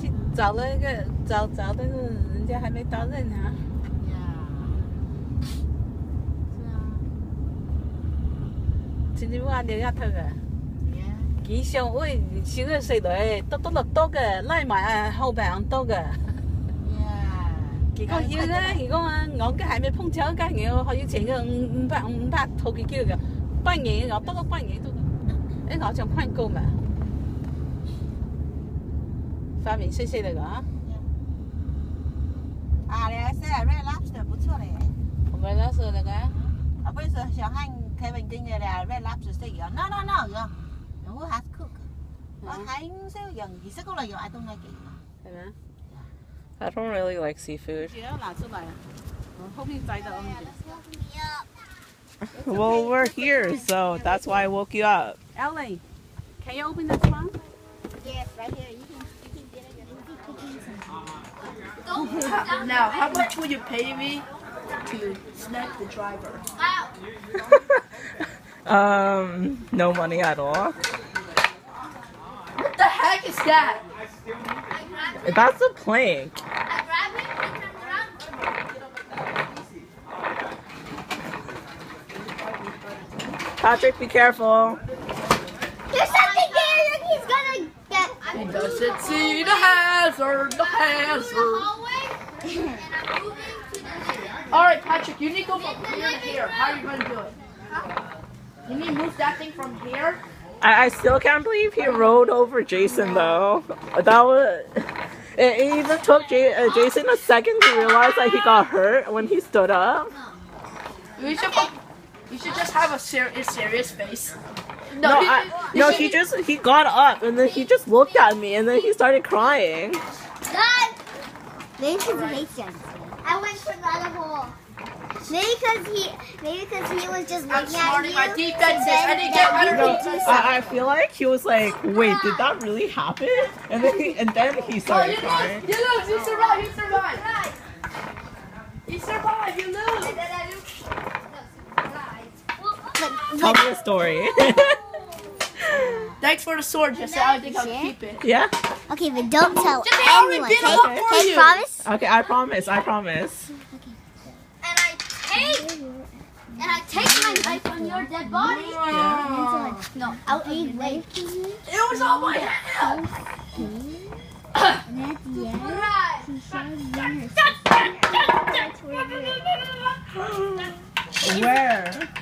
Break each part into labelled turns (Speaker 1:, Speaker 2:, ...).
Speaker 1: 去找了一个找找，但是人家还没到任啊。
Speaker 2: 呀，是啊，
Speaker 1: 今天晚上要头个，
Speaker 2: 耶，
Speaker 1: 吉祥位小个隧道诶，多多落多个，拉埋後邊多個。
Speaker 2: 呀，
Speaker 1: 結果要咧，如果啊，我嘅還沒碰巧嘅，我還要錢個五五百五百套幾叫嘅，半年我多個半年都，誒我想換購嘛。
Speaker 2: Red Lobster Kevin Red Lobster no no I don't like
Speaker 3: don't really like seafood. Well, we're here, so that's why I woke you up.
Speaker 1: Ellie, can you open this one?
Speaker 4: Yes, right here.
Speaker 5: Now, how much will you pay me to snap the driver?
Speaker 3: Um, no money at all.
Speaker 5: What the heck is that?
Speaker 3: That's a plank.
Speaker 4: I grab it, he turns around.
Speaker 3: Patrick, be careful.
Speaker 4: There's something there that he's gonna get.
Speaker 5: He doesn't see the hazard, the hazard.
Speaker 4: hallway, and I'm moving to the left.
Speaker 5: Alright, Patrick, you need to go from here to here. How are you going to do it? You need to move that thing from here.
Speaker 3: I, I still can't believe he rode over Jason though. That was. It it even took J- uh, Jason a second to realize that he got hurt when he stood up.
Speaker 5: You should, you should just have a serious, serious face.
Speaker 3: No,
Speaker 5: you
Speaker 3: I, no, he just he got up and then he just looked at me and then he started crying.
Speaker 4: God! Maybe because he hates Jensen. I went for another hole. Maybe because he, maybe because he was just
Speaker 5: I'm
Speaker 4: looking at
Speaker 5: smarting
Speaker 4: you.
Speaker 5: my defenses.
Speaker 4: and
Speaker 5: I
Speaker 4: then
Speaker 5: need to get
Speaker 4: that
Speaker 5: better
Speaker 4: made me
Speaker 5: defenses.
Speaker 4: do something.
Speaker 3: I, I feel like he was like, wait, did that really happen? And then he and then he
Speaker 5: Oh,
Speaker 3: started
Speaker 5: you
Speaker 3: crying.
Speaker 5: lose! You lose! You survived. You survived. You survive! You lose!
Speaker 4: But,
Speaker 3: Tell me a story.
Speaker 5: Thanks for the sword, Jesse. I think I'll keep it.
Speaker 3: yeah.
Speaker 4: okay, but don't tell
Speaker 5: Just say, "I'll
Speaker 4: anyone, okay?
Speaker 5: all for
Speaker 4: Okay,
Speaker 5: you."
Speaker 4: promise?
Speaker 3: Okay, I promise. I promise.
Speaker 4: And I take, and I take my knife on your dead body.
Speaker 5: Yeah.
Speaker 4: No, I'll eat wait.
Speaker 5: It was all my hand!
Speaker 4: And at the end,
Speaker 5: Right.
Speaker 4: he showed me her
Speaker 3: Where?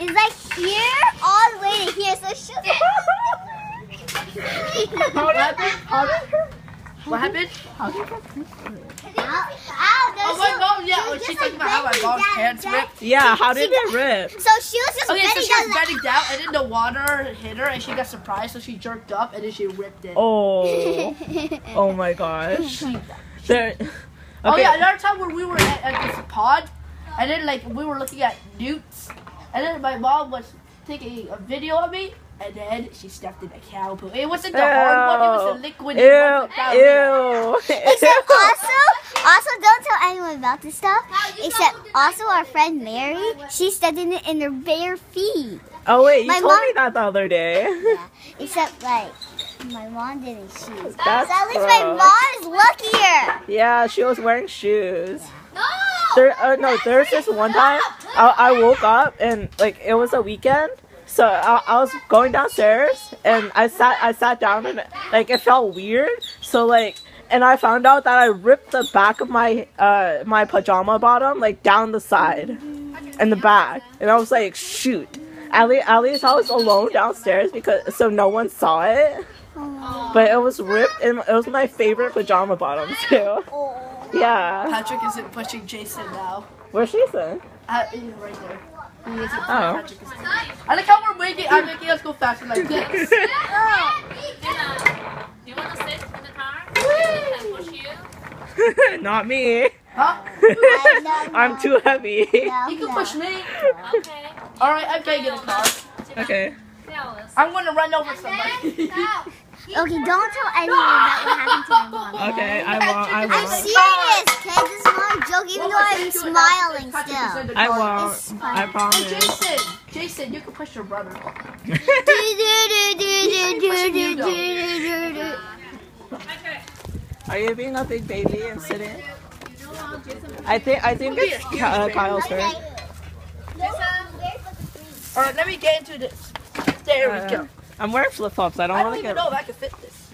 Speaker 4: It's like here, all the way to here, so she'll
Speaker 3: How did how did her
Speaker 5: What happened?
Speaker 4: Ow, ow, no,
Speaker 5: Oh, my
Speaker 4: she-
Speaker 5: mom, yeah,
Speaker 4: she
Speaker 5: when
Speaker 4: was
Speaker 5: she's talking
Speaker 4: like,
Speaker 5: about how my
Speaker 4: bending
Speaker 5: mom's pants
Speaker 4: down.
Speaker 5: ripped.
Speaker 3: Yeah, how did it rip?
Speaker 4: So she was just
Speaker 5: Okay, so
Speaker 4: bending
Speaker 5: she was
Speaker 4: like-
Speaker 5: bending down, and then the water hit her, and she got surprised, so she jerked up, and then she ripped it.
Speaker 3: Oh. Oh my gosh. There. Okay.
Speaker 5: Oh yeah, another time when we were at, at this pod, and then like we were looking at newts, and then my mom was taking a video of me, and then she stepped in the cow poo. It wasn't the hard one; it was the liquid.
Speaker 3: Ew.
Speaker 5: one that-
Speaker 3: Ew.
Speaker 4: Except also, also don't tell anyone about this stuff. Except also our friend Mary, she stepped in it in her bare feet.
Speaker 3: Oh wait, you
Speaker 4: My
Speaker 3: told
Speaker 4: mom-
Speaker 3: me that the other day.
Speaker 4: Yeah. Except like my mom didn't shoes.
Speaker 3: That's
Speaker 4: so at least my mom is luckier.
Speaker 3: Yeah, she was wearing shoes.
Speaker 4: No.
Speaker 3: There, uh, no, there's this one time I, I woke up and like it was a weekend, so I, I was going downstairs and I sat I sat down and like it felt weird. So like, and I found out that I ripped the back of my uh my pajama bottom like down the side and the back, and I was like, shoot. At least, at least I was alone downstairs because so no one saw it. But it was ripped, and it was my favorite pajama bottom too. Yeah.
Speaker 5: Patrick isn't pushing Jason now.
Speaker 3: Where's Jason?
Speaker 5: Uh, right there.
Speaker 3: Oh.
Speaker 5: I like how we're making. I'm making us go faster like this.
Speaker 6: Do you want to sit in the car? and push you?
Speaker 3: Not me.
Speaker 5: Huh?
Speaker 3: I'm too heavy.
Speaker 5: You can push me.
Speaker 6: Okay.
Speaker 5: All right, I can't get a car.
Speaker 3: Okay.
Speaker 5: I'm gonna run over somebody.
Speaker 4: Okay, don't tell anyone about what happened to my mom.
Speaker 3: Okay, I won't. I
Speaker 4: I'm serious, okay? even well, though I'm smiling still.
Speaker 3: I won't. I promise.
Speaker 5: Hey, Jason, Jason, you can push your brother.
Speaker 4: you you
Speaker 3: Are you being a big baby and sitting? I think I think it's uh, Kyle's turn.
Speaker 5: All right, let me get into this. There we go.
Speaker 3: Uh, I'm wearing flip flops. I don't, want to get.
Speaker 5: I don't even know if I can fit this.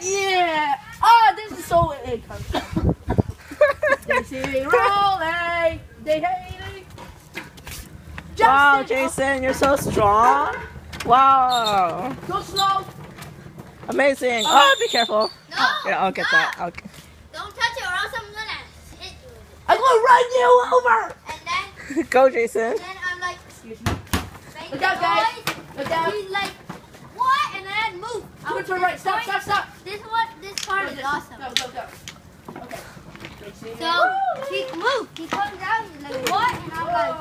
Speaker 5: Yeah. Ah, oh, this is so incomplete. They see rolling. They hating.
Speaker 3: wow, Jason, you're so strong. Wow,
Speaker 5: Go slow.
Speaker 3: amazing. Uh, oh, be careful.
Speaker 4: No.
Speaker 3: Yeah, I'll get that. I'll...
Speaker 4: Don't touch it or else I'm gonna hit you.
Speaker 5: I'm gonna run you over.
Speaker 4: And then,
Speaker 3: Go, Jason.
Speaker 4: then I'm like,
Speaker 5: Excuse me. Look out, guys. Look out.
Speaker 4: He's like, what? And then move. I
Speaker 5: Turn
Speaker 4: was
Speaker 5: to the right. Stop, stop, stop.
Speaker 4: This one, this part is awesome.
Speaker 5: Go, go, go. Okay.
Speaker 4: So he move. He comes out. He's like, what? And I'm like,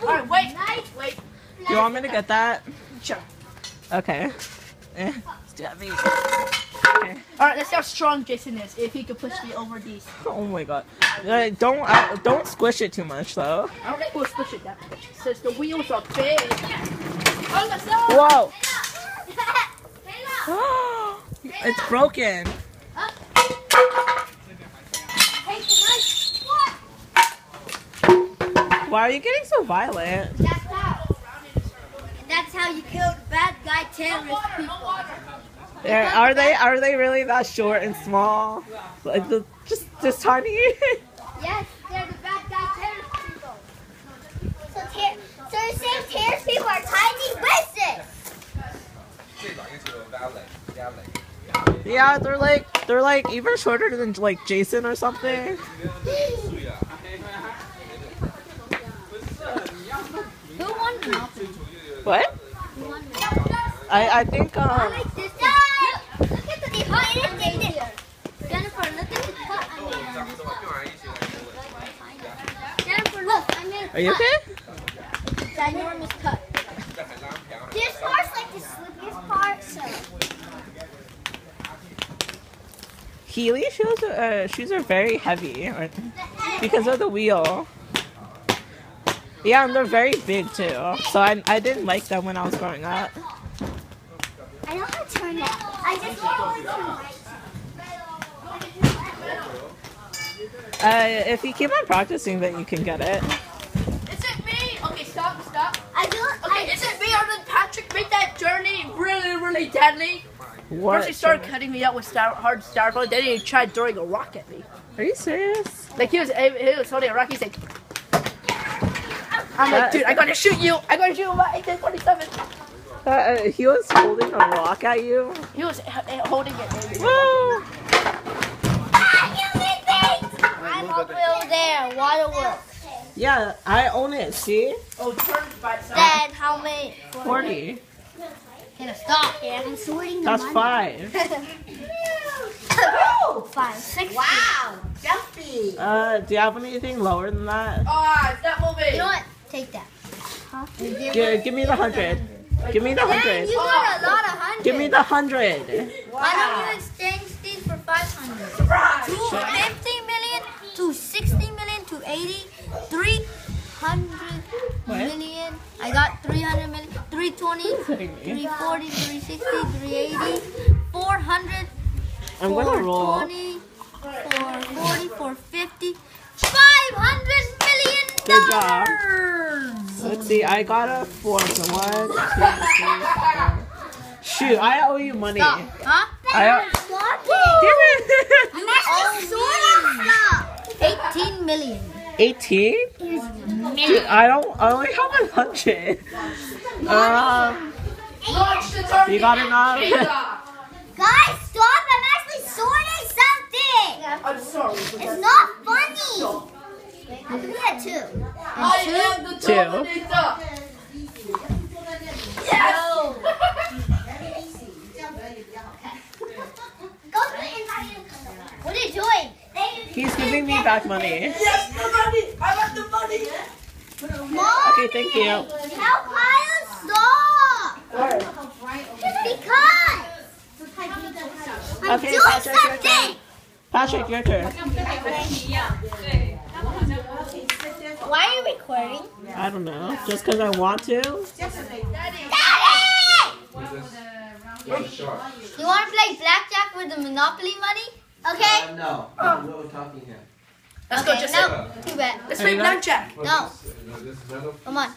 Speaker 5: All right, wait.
Speaker 4: nice.
Speaker 5: Wait.
Speaker 3: Do you want me to get that?
Speaker 5: Sure.
Speaker 3: Okay. Eh, let's do that, baby. Okay.
Speaker 5: All right, let's see how strong Jason is. If he could push me over these.
Speaker 3: Oh my god. Uh, don't uh, don't squish it too much though.
Speaker 5: I don't think we'll push it that much. Since the wheels are big. Oh, let's.
Speaker 3: Whoa! It's broken.
Speaker 4: take the knife. What?
Speaker 3: Why are you getting so violent?
Speaker 4: That's how. That's how you killed bad guy terrorist people.
Speaker 3: They're- are they are they really that short and small? Like the, just just tiny?
Speaker 4: Yes, they're the bad guy terrorist people. So, ter- so you're saying terrorist people are tiny racists?
Speaker 3: yeah, they're like they're like even shorter than like Jason or something.
Speaker 4: Who won the Monopoly?
Speaker 3: What? I I think
Speaker 4: I
Speaker 3: um
Speaker 4: this. Look, at the I. Jennifer, look at the I one. Jennifer, look, I
Speaker 3: are you okay?
Speaker 4: Cut. This part's like the slippiest part, so.
Speaker 3: Heely shoes uh shoes are very heavy because of the wheel. Yeah, and they're very big too. So I I didn't like them when I was growing up.
Speaker 4: I know how to turn it. I just want to turn
Speaker 3: Uh, if you keep on practicing, then you can get it.
Speaker 5: Is it me? Okay, stop, stop.
Speaker 4: I do.
Speaker 5: Okay, is it me or did Patrick make that journey really, really deadly?
Speaker 3: What?
Speaker 5: First he started cutting me out with star- hard styrofoam, then he tried throwing a rock at me.
Speaker 3: Are you serious?
Speaker 5: Like he was, he was holding a rock. He's like, I'm like, dude, I gotta shoot you. I gotta shoot my AK-47.
Speaker 3: Uh, uh, he was holding a rock at you.
Speaker 5: He was h- h- holding it. Maybe.
Speaker 3: Woo!
Speaker 4: I'm all the way over there. Waterworks.
Speaker 3: Yeah, I own it. See,
Speaker 5: Oh, turn by itself.
Speaker 4: Then how many?
Speaker 3: forty.
Speaker 4: Can I stop? Yeah, I'm sorting the
Speaker 3: That's
Speaker 4: money.
Speaker 3: five.
Speaker 4: Five, six.
Speaker 2: Wow, jumpy.
Speaker 3: Uh, do you have anything lower than that?
Speaker 5: Ah, it's not moving.
Speaker 4: You know what? Take that. Huh? Give
Speaker 3: Give, me the hundred. Give me the hundred.
Speaker 4: you got a lot of hundreds.
Speaker 3: Give me the hundred.
Speaker 4: Why don't you exchange these for 500? To 50 million, to 60 million, to 80, 300 I got three hundred million. Three
Speaker 3: twenty. Three
Speaker 4: forty. Three sixty. Three eighty. Four hundred.
Speaker 3: I'm gonna roll.
Speaker 4: 420, 440, 450, 500 million
Speaker 3: Good job.
Speaker 4: Dollars.
Speaker 3: Let's see. I got a four. So one, two, three, four. Shoot, I owe you money.
Speaker 4: Stop. Huh?
Speaker 3: I
Speaker 4: Stop
Speaker 3: Give it.
Speaker 4: You owe 18 million.
Speaker 3: Eighteen. Dude, I don't. I only have a hundred. Um,
Speaker 5: Launch the turkey.
Speaker 3: you got enough?
Speaker 4: Guys, stop! I'm actually sorting something!
Speaker 5: I'm sorry.
Speaker 4: It's not funny! How can we get two?
Speaker 5: I am the
Speaker 3: Two.
Speaker 5: Dominator. Yes.
Speaker 4: Go to the inside. What are you doing?
Speaker 3: He's giving me back money.
Speaker 5: Yes, the money. I want the money.
Speaker 4: Mom!
Speaker 3: Okay, thank you.
Speaker 4: Tell Kyle stop! Just because! I'm
Speaker 3: Okay,
Speaker 4: doing
Speaker 3: Patrick, your turn. Patrick, your turn.
Speaker 4: Why are you recording?
Speaker 3: I don't know. Just because I want to.
Speaker 4: Daddy! You want to play blackjack blackjack with the Monopoly money? Okay.
Speaker 7: Uh, no, no, we're talking here.
Speaker 5: Let's
Speaker 4: okay.
Speaker 5: go, just
Speaker 4: no. Too bad.
Speaker 5: Let's play blackjack.
Speaker 4: No. Come on.